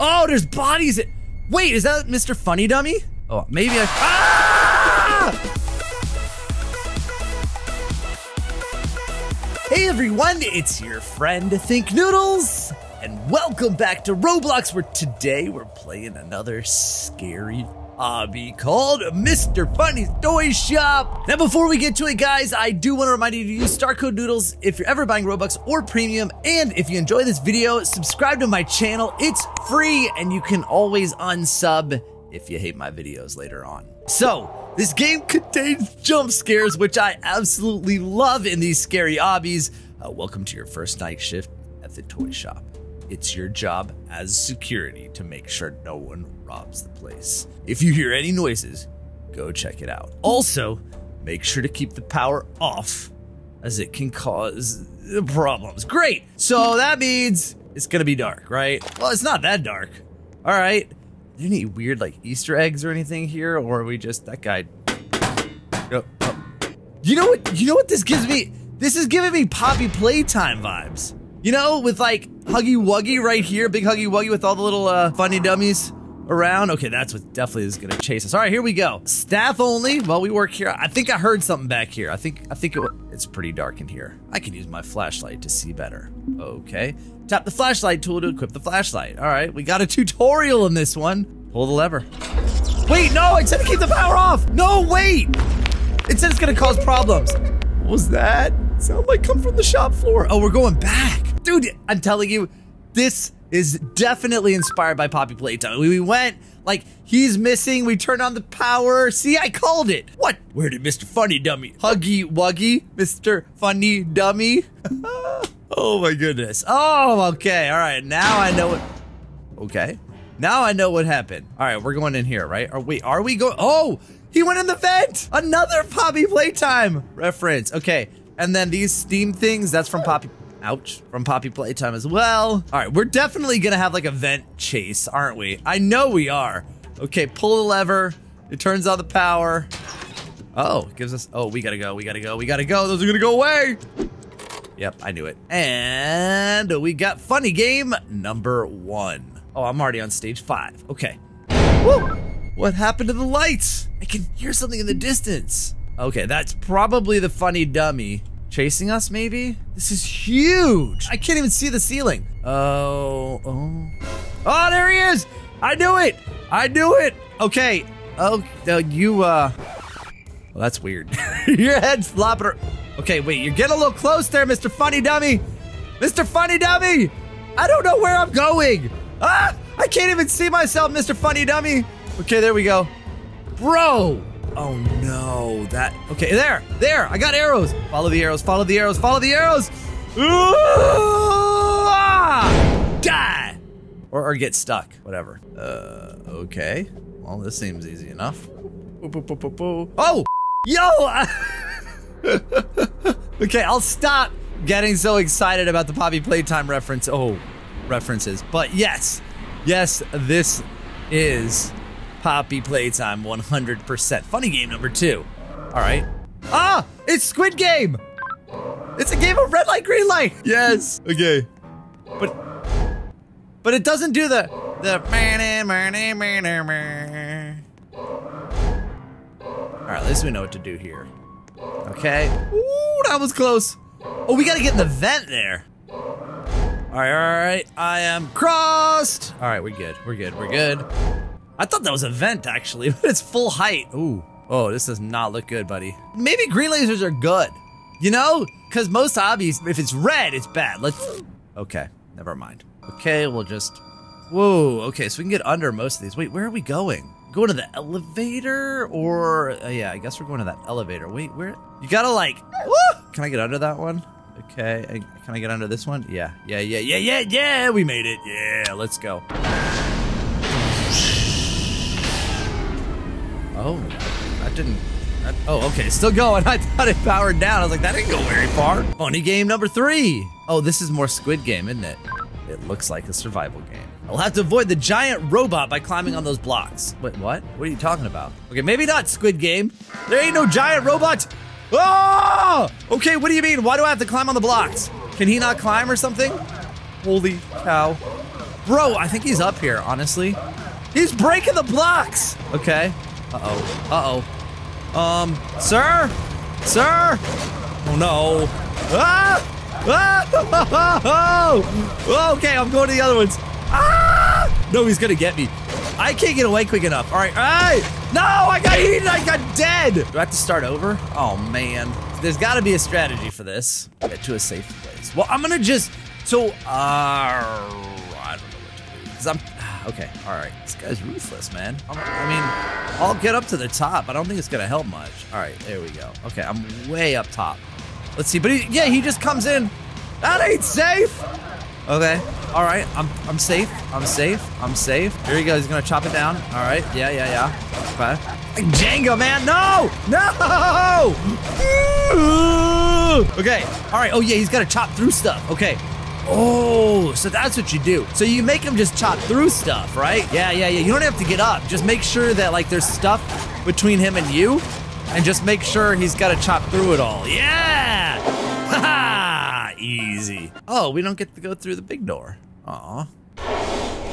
Oh, there's bodies. Wait, is that Mr. Funny Dummy? Oh, maybe I. Ah! Hey everyone, it's your friend Thinknoodles, and welcome back to Roblox, where today we're playing another scary obby called Mr. Funny's Toy Shop. Now, before we get to it, guys, I do want to remind you to use Star Code Noodles if you're ever buying Robux or Premium, and if you enjoy this video, subscribe to my channel. It's free, and you can always unsub if you hate my videos later on. So, this game contains jump scares, which I absolutely love in these scary obbies. Uh, welcome to your first night shift at the toy shop. It's your job as security to make sure no one robs the place. If you hear any noises, go check it out. Also, make sure to keep the power off as it can cause problems. Great. So that means it's going to be dark, right? Well, it's not that dark. All right any weird like Easter eggs or anything here, or are we just that guy? Oh, oh. You know what? You know what this gives me? This is giving me Poppy Playtime vibes. You know, with like Huggy Wuggy right here, big Huggy Wuggy with all the little uh, funny dummies around. Okay, that's what definitely is gonna chase us. All right, here we go. Staff only. While we work here, I think I heard something back here. I think I think it, it's pretty dark in here. I can use my flashlight to see better. Okay, tap the flashlight tool to equip the flashlight. All right, we got a tutorial in this one. Pull the lever. Wait, no, it said to keep the power off. No, wait. It said it's gonna cause problems. What was that? Sound like come from the shop floor. Oh, we're going back. Dude, I'm telling you, this is definitely inspired by Poppy Playtime. We, we went, like, he's missing, we turned on the power. See, I called it. What? Where did Mr. Funny Dummy? Huggy Wuggy? Mr. Funny Dummy? oh my goodness. Oh, okay, all right, now I know it. Okay. Now I know what happened. All right, we're going in here, right? Are we, are we going? Oh, he went in the vent. Another Poppy Playtime reference. Okay, and then these steam things, that's from Poppy. Ouch. From Poppy Playtime as well. All right, we're definitely gonna have like a vent chase, aren't we? I know we are. Okay, pull the lever. It turns on the power. Oh, gives us. Oh, we gotta go. We gotta go. We gotta go. Those are gonna go away. Yep, I knew it. And we got funny game number one. Oh, I'm already on stage five. Okay. Woo! What happened to the lights? I can hear something in the distance. Okay, that's probably the funny dummy. Chasing us, maybe? This is huge. I can't even see the ceiling. Oh, oh. Oh, there he is! I knew it! I knew it! Okay. Oh, you, uh... Well, that's weird. Your head's flopping. Okay, wait, you're getting a little close there, Mr. Funny Dummy! Mr. Funny Dummy! I don't know where I'm going! Ah! I can't even see myself, Mr. Funny Dummy. Okay, there we go. Bro! Oh no, that. Okay, there, there. I got arrows. Follow the arrows, follow the arrows, follow the arrows. Ooh, ah! Die! Or, or get stuck, whatever. Uh, okay. Well, this seems easy enough. Oh! Yo! okay, I'll stop getting so excited about the Poppy Playtime reference. Oh references. But yes, yes, this is Poppy Playtime 100%. Funny game number two. All right. Ah, it's Squid Game. It's a game of red light, green light. Yes. Okay. But, but it doesn't do the, the. All right, at least we know what to do here. Okay. Ooh, that was close. Oh, we gotta get in the vent there. All right, all right. I am crossed. All right, we're good. We're good. We're good. I thought that was a vent actually, but it's full height. Ooh. Oh, this does not look good, buddy. Maybe green lasers are good. You know? Because most obbies, if it's red, it's bad. Let's. Okay, never mind. Okay, we'll just. Whoa. Okay, so we can get under most of these. Wait, where are we going? Going to the elevator, or uh, yeah, I guess we're going to that elevator. Wait, where? You gotta like. Woo! Can I get under that one? Okay, can I get under this one? Yeah, yeah, yeah, yeah, yeah, yeah, we made it. Yeah, let's go. Oh, that didn't, that, oh, okay, still going. I thought it powered down. I was like, that didn't go very far. Funny game number three. Oh, this is more Squid Game, isn't it? It looks like a survival game. I'll have to avoid the giant robot by climbing on those blocks. Wait, what? What are you talking about? Okay, maybe not Squid Game. There ain't no giant robots. Oh! Okay, what do you mean? Why do I have to climb on the blocks? Can he not climb or something? Holy cow. Bro, I think he's up here, honestly. He's breaking the blocks. Okay. Uh-oh. Uh-oh. Um, sir? Sir? Oh, no. Ah! Ah! Okay, I'm going to the other ones. Ah! No, he's gonna get me. I can't get away quick enough. All right, right. No, I got eaten. I got dead. Do I have to start over? Oh, man. There's got to be a strategy for this. Get to a safe place. Well, I'm gonna just, so, uh, I don't know what to do. Because I'm, okay, all right. This guy's ruthless, man. I'm, I mean, I'll get up to the top. I don't think it's gonna help much. All right, there we go. Okay, I'm way up top. Let's see, but he, yeah, he just comes in. That ain't safe. Okay. All right. I'm I'm safe. I'm safe. I'm safe. Here he goes. He's gonna chop it down. All right. Yeah, yeah, yeah. Okay. Django, man. No! No! Okay. All right. Oh yeah, he's gotta chop through stuff. Okay. Oh, so that's what you do. So you make him just chop through stuff, right? Yeah, yeah, yeah. You don't have to get up. Just make sure that like there's stuff between him and you, and just make sure he's got to chop through it all. Yeah! Ha Easy. Oh, we don't get to go through the big door. Aw.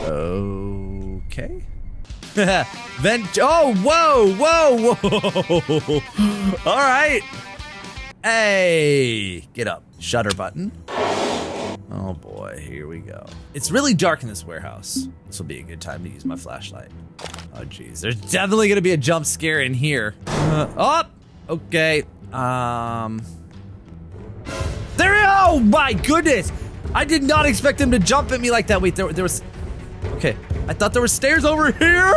Okay. Vent. Oh, whoa, whoa, whoa. All right. Hey, get up. Shutter button. Oh here we go. It's really dark in this warehouse. This will be a good time to use my flashlight. Oh jeez. there's definitely gonna be a jump scare in here. Uh, oh, okay. Um, there. Oh my goodness! I did not expect him to jump at me like that. Wait, there, there was. Okay, I thought there were stairs over here.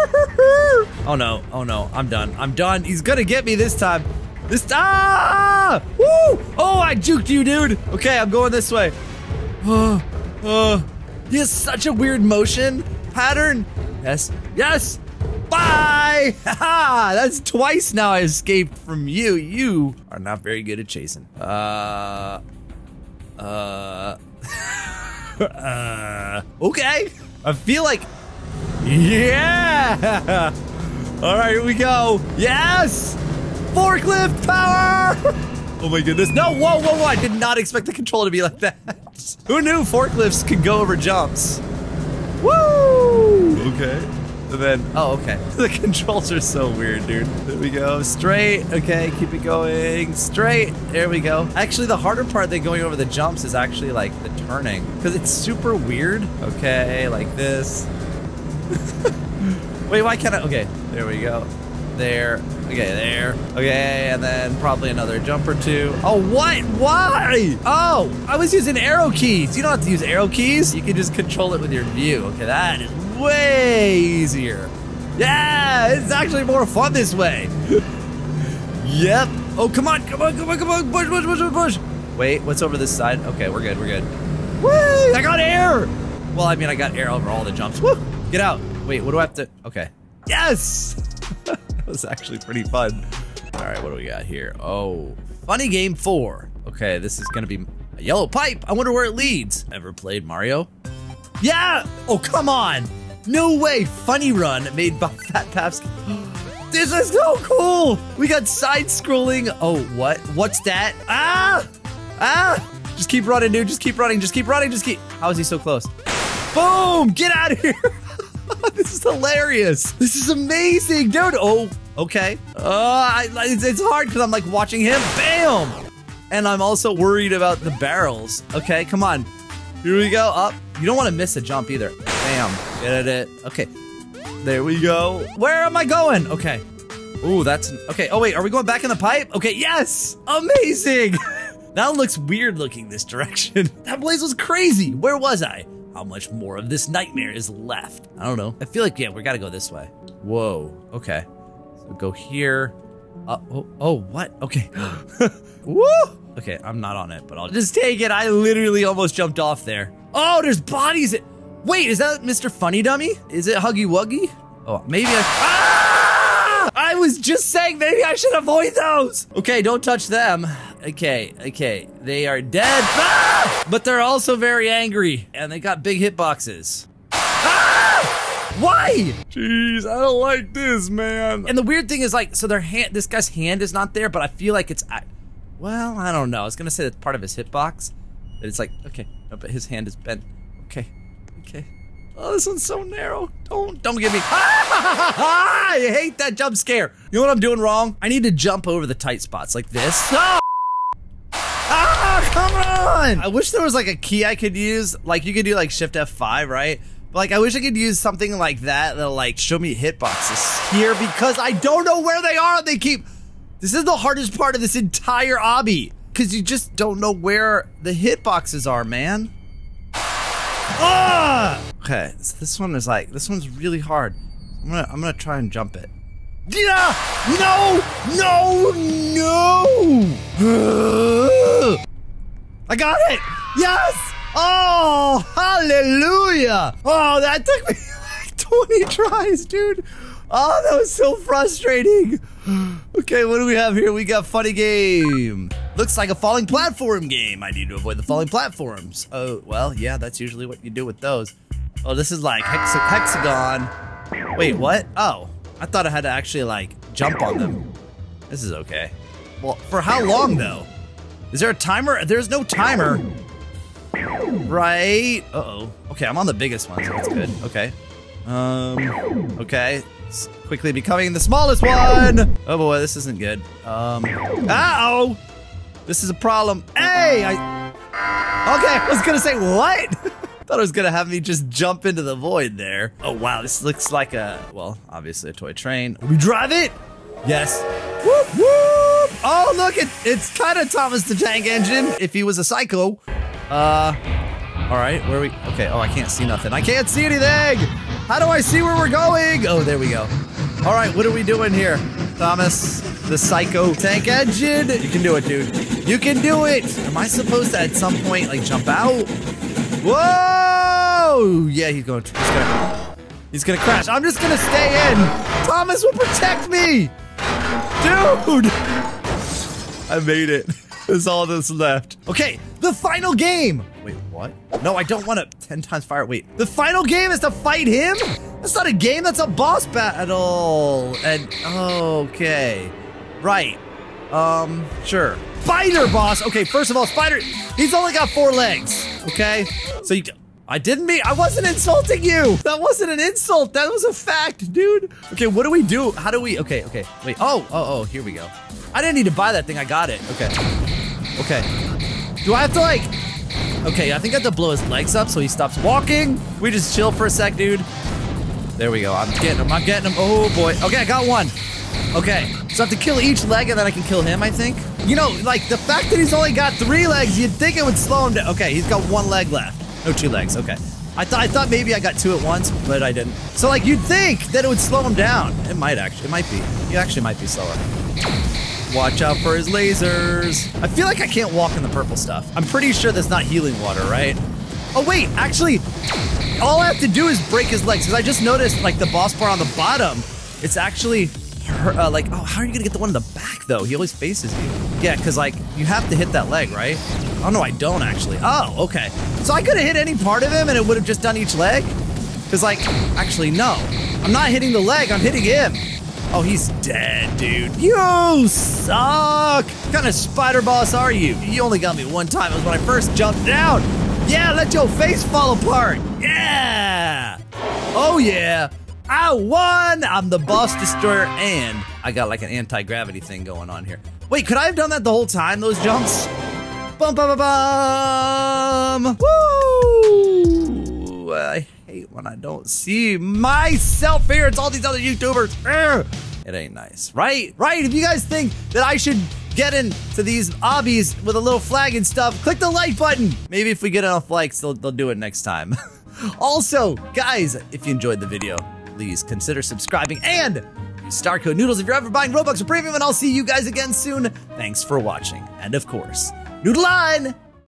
oh no! Oh no! I'm done. I'm done. He's gonna get me this time. This ah! Woo! Oh, I juked you, dude. Okay, I'm going this way. Uh, uh, he has such a weird motion pattern. Yes, yes. Bye! Haha! That's twice now I escaped from you. You are not very good at chasing. Uh. Uh. uh. Okay. I feel like. Yeah! Alright, here we go. Yes! Forklift power! Oh my goodness. No, whoa, whoa, whoa. I did not expect the control to be like that. Who knew forklifts could go over jumps? Woo! Okay. And then, oh, okay. The controls are so weird, dude. There we go. Straight. Okay, keep it going. Straight. There we go. Actually, the harder part than going over the jumps is actually like the turning because it's super weird. Okay, like this. Wait, why can't I? Okay, there we go. There. Okay, there. Okay, and then probably another jump or two. Oh, what? Why? Oh, I was using arrow keys. You don't have to use arrow keys. You can just control it with your view. Okay, that is way easier. Yeah, it's actually more fun this way. yep. Oh, come on, come on, come on, come on. Push, push, push, push. Wait, what's over this side? Okay, we're good, we're good. Woo! I got air! Well, I mean, I got air over all the jumps. Woo! Get out. Wait, what do I have to? Okay. Yes! was actually pretty fun. All right, what do we got here? Oh, funny game four. Okay, this is gonna be a yellow pipe. I wonder where it leads. Ever played Mario? Yeah! Oh, come on! No way! Funny Run made by Fat Papsky. This is so cool! We got side-scrolling. Oh, what? What's that? Ah! Ah! Just keep running, dude. Just keep running. Just keep running. Just keep. How is he so close? Boom! Get out of here! this is hilarious. This is amazing, dude. Oh, okay. Uh, it's, it's hard because I'm like watching him. Bam! And I'm also worried about the barrels. Okay, come on. Here we go. Up. You don't want to miss a jump either. Bam. Get it. Okay. There we go. Where am I going? Okay. Ooh, that's okay. Oh wait, are we going back in the pipe? Okay, yes. Amazing. that looks weird looking this direction. That blaze was crazy. Where was I? How much more of this nightmare is left? I don't know. I feel like yeah, we got to go this way. Whoa. Okay. So go here. Uh, oh, oh, what? Okay. Woo! Okay, I'm not on it, but I'll just take it. I literally almost jumped off there. Oh, there's bodies. Wait, is that Mr. Funny Dummy? Is it Huggy Wuggy? Oh, maybe I. Ah! I was just saying maybe I should avoid those. Okay, don't touch them. Okay, okay. They are dead. Ah! But they're also very angry. And they got big hitboxes. Ah! Why? Jeez, I don't like this, man. And the weird thing is, like, so their hand, this guy's hand is not there, but I feel like it's, well, I don't know. I was gonna say that's part of his hitbox. But it's like, okay, no, but his hand is bent. Okay, okay. Oh, this one's so narrow. Don't don't give me. I hate that jump scare. You know what I'm doing wrong? I need to jump over the tight spots like this. Ah! On! I wish there was like a key I could use. Like you could do like Shift F5, right? But like I wish I could use something like that that'll like show me hitboxes here because I don't know where they are. They keep. This is the hardest part of this entire obby because you just don't know where the hitboxes are, man. Ah! Okay, so this one is like this one's really hard. I'm gonna I'm gonna try and jump it. Yeah! No! No! No! I got it! Yes! Oh, hallelujah! Oh, that took me like 20 tries, dude. Oh, that was so frustrating. Okay, what do we have here? We got funny game. Looks like a falling platform game. I need to avoid the falling platforms. Oh, well, yeah, that's usually what you do with those. Oh, this is like hex hexagon. Wait, what? Oh, I thought I had to actually like jump on them. This is okay. Well, for how long though? Is there a timer? There's no timer. Right. Uh-oh. Okay, I'm on the biggest one, so that's good. Okay. Um, okay. It's quickly becoming the smallest one. Oh boy, this isn't good. Um, ow! This is a problem. Hey, I, okay, I was gonna say, what? Thought it was gonna have me just jump into the void there. Oh wow, this looks like a, well, obviously a toy train. We drive it? Yes. Oh, look, it, it's kind of Thomas the Tank Engine if he was a psycho. Uh, all right, where are we, okay, oh, I can't see nothing. I can't see anything. How do I see where we're going? Oh, there we go. All right, what are we doing here? Thomas, the psycho tank engine. You can do it, dude. You can do it. Am I supposed to at some point like jump out? Whoa! Yeah, he's going. He's gonna. He's gonna crash. I'm just gonna stay in. Thomas will protect me, dude. I made it. That's all that's left. Okay, the final game. Wait, what? No, I don't want to 10 times fire. Wait, the final game is to fight him? That's not a game, that's a boss battle. And, okay. Right. Um, sure. Spider boss. Okay, first of all, Spider, he's only got four legs. Okay? So you, I didn't mean, I wasn't insulting you. That wasn't an insult. That was a fact, dude. Okay, what do we do? How do we, okay, okay. Wait, oh, oh, oh, here we go. I didn't need to buy that thing. I got it. Okay. Okay. Do I have to like... Okay, I think I have to blow his legs up so he stops walking. We just chill for a sec, dude. There we go. I'm getting him. I'm getting him. Oh, boy. Okay, I got one. Okay, so I have to kill each leg and then I can kill him, I think. You know, like, the fact that he's only got three legs, you'd think it would slow him down. Okay, he's got one leg left. No, two legs. Okay. I thought I thought maybe I got two at once, but I didn't. So like you'd think that it would slow him down. It might actually. It might be. He actually might be slower. Watch out for his lasers. I feel like I can't walk in the purple stuff. I'm pretty sure that's not healing water, right? Oh wait, actually, all I have to do is break his legs because I just noticed like the boss bar on the bottom. It's actually uh, like, oh, how are you gonna get the one in the back though? He always faces you. Yeah, because like you have to hit that leg, right? Oh no, I don't actually. Oh, okay. So I could have hit any part of him and it would have just done each leg. Because like, actually no, I'm not hitting the leg. I'm hitting him. Oh, he's dead, dude. You suck. What kind of spider boss are you? You only got me one time. It was when I first jumped down. Yeah, let your face fall apart. Yeah. Oh yeah. I won! I'm the boss destroyer, and I got like an anti-gravity thing going on here. Wait, could I have done that the whole time, those jumps? Bum, bum, bum! Woo! I hate when I don't see myself here. It's all these other YouTubers. It ain't nice, right? Right? If you guys think that I should get into these obbies with a little flag and stuff, click the like button. Maybe if we get enough likes, they'll, they'll do it next time. also, guys, if you enjoyed the video, please consider subscribing and use star noodles if you're ever buying Robux or Premium, and I'll see you guys again soon. Thanks for watching. And of course, noodle on!